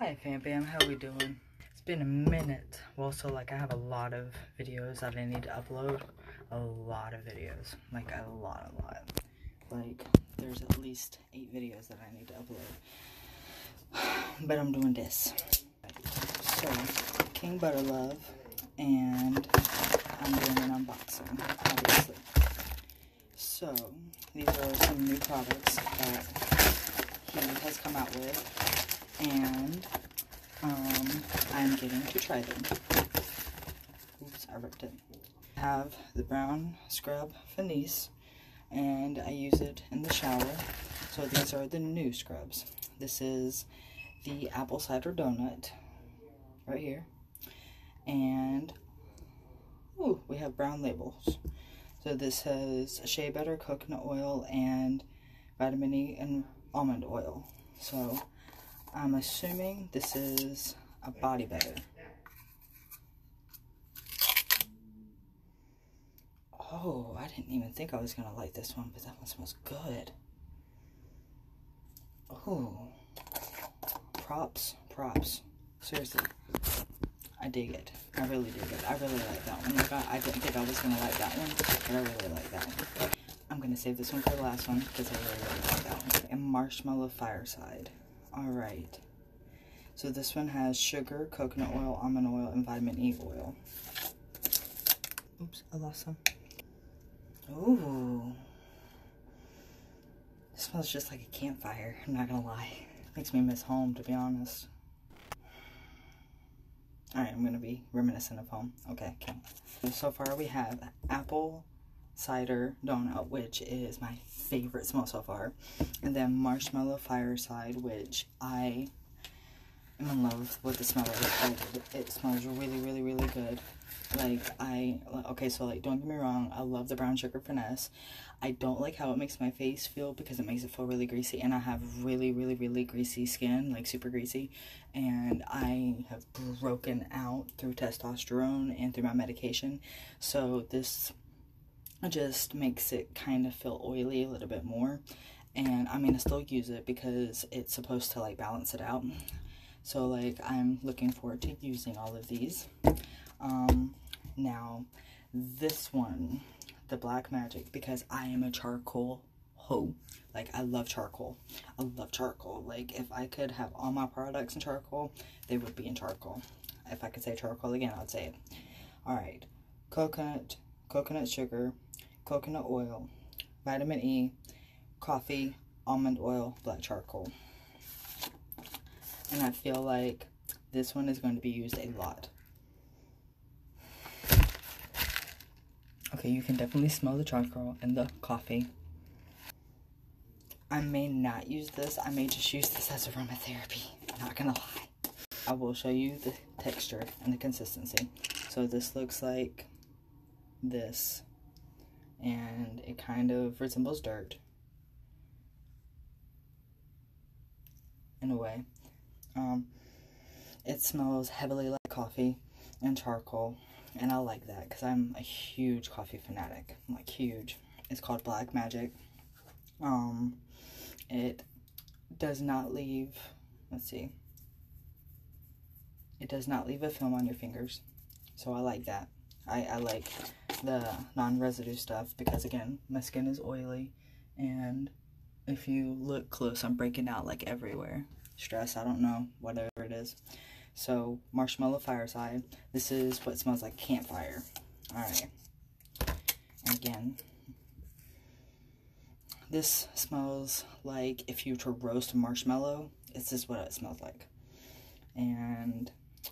Hi fam bam, how we doing? It's been a minute. Well, so like I have a lot of videos that I need to upload. A lot of videos. Like a lot, a lot. Like there's at least eight videos that I need to upload. But I'm doing this. So, King Butta Love, and I'm doing an unboxing, obviously. So, these are some new products that he has come out with, and um, I'm getting to try them. Oops, I ripped it. I have the brown scrub Finesse, and I use it in the shower. So these are the new scrubs. This is the apple cider donut right here. And ooh, we have brown labels. So this has shea butter, coconut oil, and vitamin E and almond oil. So I'm assuming this is a body butter. Oh, I didn't even think I was going to like this one, but that one smells good. Oh, props, props. Seriously, I dig it. I really dig it. I really like that one. I, I didn't think I was going to like that one, but I really like that one. I'm going to save this one for the last one because I really, really like that one. And Marshmallow Fireside. Alright. So this one has sugar, coconut oil, almond oil, and vitamin E oil. Oops, I lost some. Ooh. It smells just like a campfire, I'm not gonna lie. Makes me miss home, to be honest. Alright, I'm gonna be reminiscent of home. Okay, okay. So far we have apple cider donut, which is my favorite smell so far. And then marshmallow fireside, which I am in love with the smell of it. It smells really, really, really good. Like, I, okay, so, like, don't get me wrong, I love the brown sugar finesse. I don't like how it makes my face feel because it makes it feel really greasy, and I have really, really, really greasy skin, like, super greasy, and I have broken out through testosterone and through my medication, so this just makes it kind of feel oily a little bit more, and I'm going to still use it because it's supposed to, like, balance it out. So, like, I'm looking forward to using all of these. Um, now, this one, the Black Magic, because I am a charcoal hoe. Like, I love charcoal. I love charcoal. Like, if I could have all my products in charcoal, they would be in charcoal. If I could say charcoal again, I'd say it. Alright. Coconut, coconut sugar, coconut oil, vitamin E, coffee, almond oil, black charcoal. And I feel like this one is going to be used a lot. Okay, you can definitely smell the charcoal and the coffee. I may not use this. I may just use this as aromatherapy. I'm not gonna lie. I will show you the texture and the consistency. So this looks like this. And it kind of resembles dirt. In a way. Um, it smells heavily like coffee and charcoal and I like that because I'm a huge coffee fanatic. I'm like huge. It's called Black Magic. Um, it does not leave. Let's see. It does not leave a film on your fingers, so I like that. I, I like the non-residue stuff because again, my skin is oily, and if you look close, I'm breaking out like everywhere. Stress, I don't know, whatever it is. So, marshmallow fireside. This is what smells like campfire. Alright. Again, this smells like if you were to roast a marshmallow, this is what it smells like. And,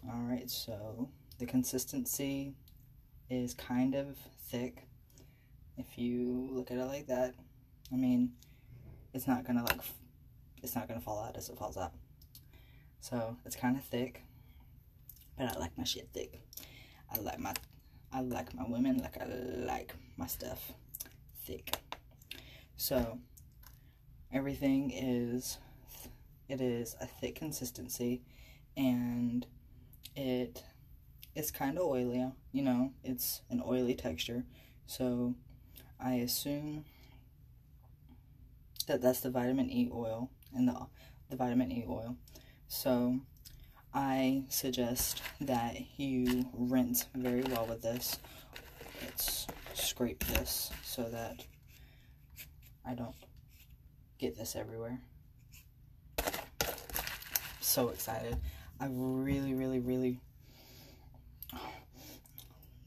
alright, so the consistency is kind of thick. If you look at it like that, I mean, it's not gonna like, it's not gonna fall out as it falls out. So, it's kind of thick but I like my shit thick. I like my I like my women like I like my stuff thick. So everything is it is a thick consistency and it it's kind of oily, you know, it's an oily texture. So I assume that that's the vitamin E oil and the the vitamin E oil. So I suggest that you rinse very well with this. Let's scrape this so that I don't get this everywhere. So excited. I really, really, really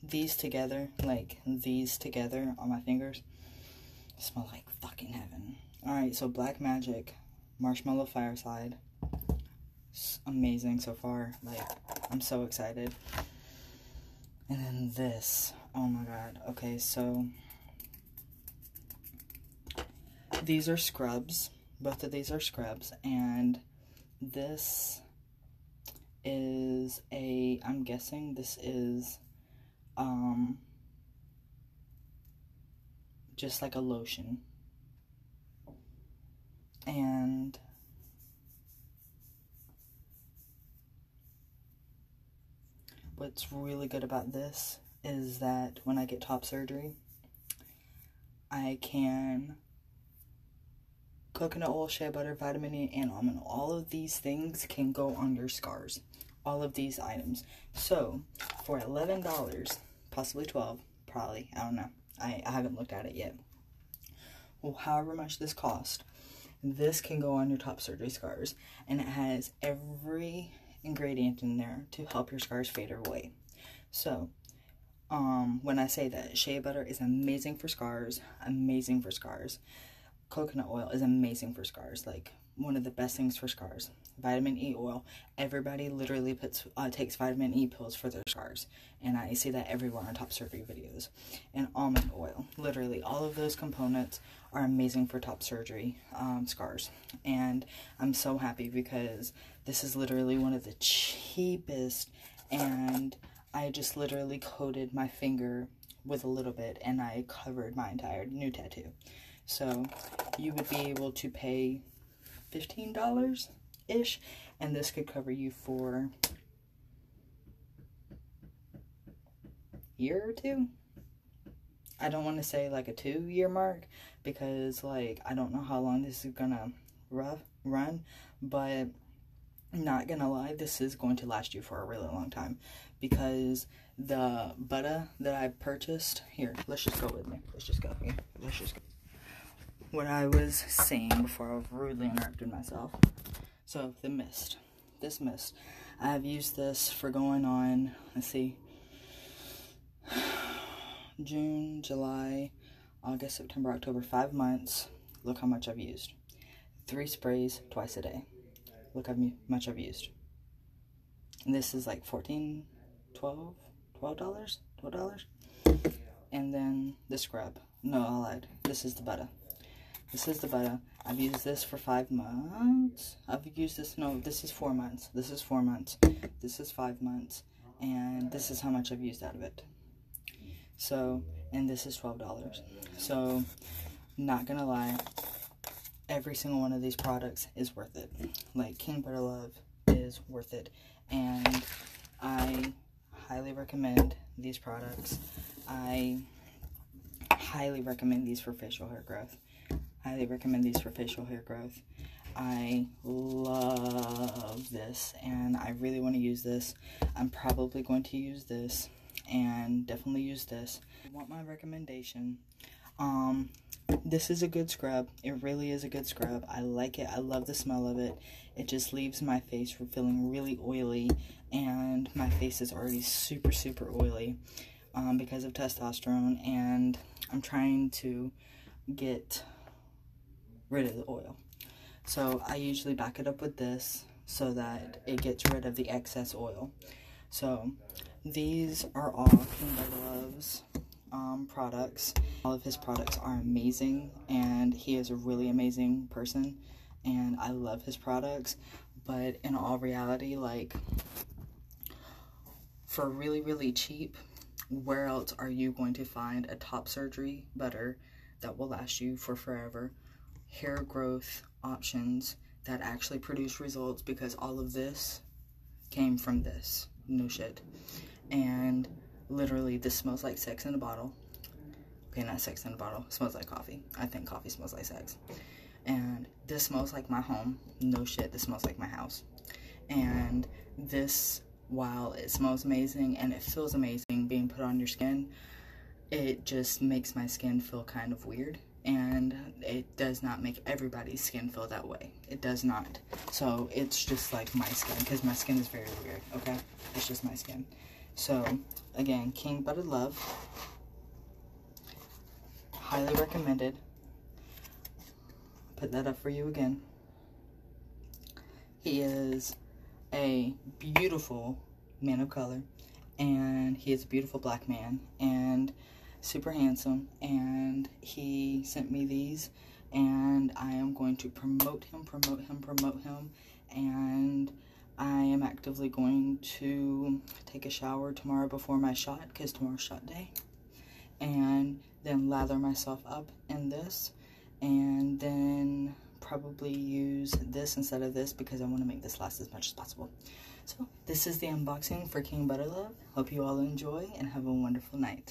these together, like these together on my fingers, smell like fucking heaven. Alright, so Black Magic Marshmallow Fireside. It's amazing so far. Like, I'm so excited. And then this. Oh my god. Okay, so these are scrubs. Both of these are scrubs. And this is a, I'm guessing this is um, just like a lotion. And what's really good about this is that when I get top surgery, I can coconut oil, shea butter, vitamin E, and almond. All of these things can go on your scars all of these items. So for $11, possibly 12 probably, I don't know. I, I haven't looked at it yet. Well, however much this cost, this can go on your top surgery scars. And it has every ingredient in there to help your scars fade away. So, um, when I say that shea butter is amazing for scars, amazing for scars. Coconut oil is amazing for scars. Like, one of the best things for scars. Vitamin E oil. Everybody literally puts uh, takes vitamin E pills for their scars, and I see that everywhere on top surgery videos. And almond oil. Literally, all of those components are amazing for top surgery um, scars. And I'm so happy because this is literally one of the cheapest, and I just literally coated my finger with a little bit, and I covered my entire new tattoo. So you would be able to pay $15 ish, and this could cover you for a year or two. I don't want to say like a two year mark because like I don't know how long this is gonna rough run, but not gonna lie, this is going to last you for a really long time because the butter that I purchased here, let's just go with me. Let's just go here. Let's just go what I was saying before I rudely interrupted myself. So, the mist. This mist. I have used this for going on, let's see, June, July, August, September, October, five months. Look how much I've used. Three sprays twice a day. Look how much I've used. And this is like 14 12 $12? $12? And then the scrub. No, I lied. This is the butter. This is the butter. I've used this for five months. I've used this, no, this is four months. This is four months. This is five months. And this is how much I've used out of it. So, and this is $12. So, not gonna lie, every single one of these products is worth it. Like, King Butta Love is worth it. And I highly recommend these products. I highly recommend these for facial hair growth highly recommend these for facial hair growth. I love this and I really want to use this. I'm probably going to use this and definitely use this. I want my recommendation. Um, this is a good scrub. It really is a good scrub. I like it. I love the smell of it. It just leaves my face feeling really oily and my face is already super, super oily um, because of testosterone and I'm trying to get rid of the oil. So I usually back it up with this so that it gets rid of the excess oil. So these are all King Love's um, products. All of his products are amazing and he is a really amazing person and I love his products. But in all reality, like for really, really cheap, where else are you going to find a top surgery butter that will last you for forever hair growth options that actually produce results because all of this came from this. No shit. And literally, this smells like sex in a bottle. Okay, not sex in a bottle. It smells like coffee. I think coffee smells like sex. And this smells like my home. No shit, this smells like my house. And this, while it smells amazing and it feels amazing being put on your skin, it just makes my skin feel kind of weird and it does not make everybody's skin feel that way. It does not. So it's just like my skin because my skin is very weird, okay? It's just my skin. So again, King Butta Love. Highly recommended. Put that up for you again. He is a beautiful man of color and he is a beautiful black man and super handsome and he sent me these and I am going to promote him, promote him, promote him and I am actively going to take a shower tomorrow before my shot because tomorrow's shot day and then lather myself up in this and then probably use this instead of this because I want to make this last as much as possible. So this is the unboxing for King Butta Love. Hope you all enjoy and have a wonderful night.